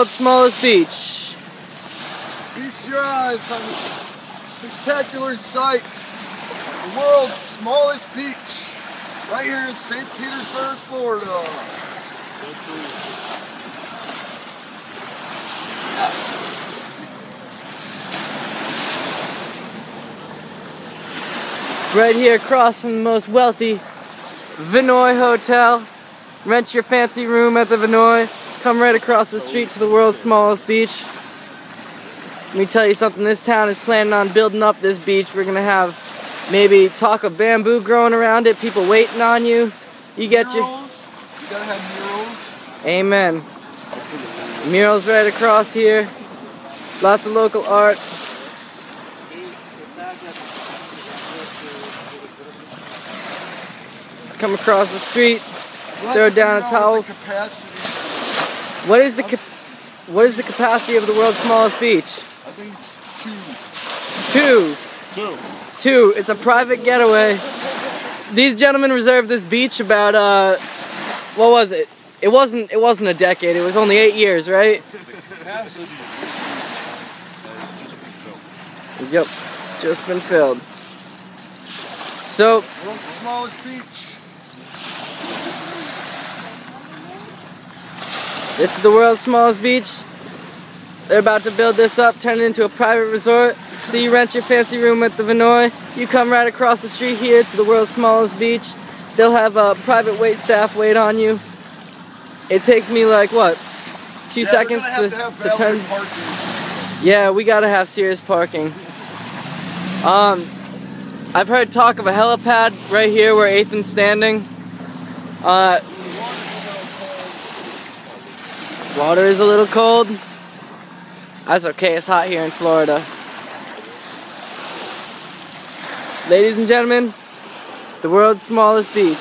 World's smallest beach. Feast your eyes on this spectacular sight. The world's smallest beach. Right here in St. Petersburg, Florida. Right here across from the most wealthy Vinoy Hotel. Rent your fancy room at the Vinoy. Come right across the street to the world's smallest beach. Let me tell you something, this town is planning on building up this beach. We're gonna have maybe talk of bamboo growing around it, people waiting on you. You get your Murals. You gotta have murals. Amen. Murals right across here. Lots of local art. Come across the street. Throw down a towel. What the capacity. What is the what is the capacity of the world's smallest beach? I think it's two. Two. Two. Two. It's a private getaway. These gentlemen reserved this beach about uh, what was it? It wasn't. It wasn't a decade. It was only eight years, right? Yep. It's just been filled. So World's smallest beach. This is the world's smallest beach. They're about to build this up, turn it into a private resort. So you rent your fancy room at the Vinoy. You come right across the street here to the world's smallest beach. They'll have a private wait staff wait on you. It takes me like what, two Yeah, seconds to, to, to turn. parking. Yeah, we gotta have serious parking. Um, I've heard talk of a helipad right here where Ethan's standing. Uh, Water is a little cold. That's okay, it's hot here in Florida. Ladies and gentlemen, the world's smallest beach.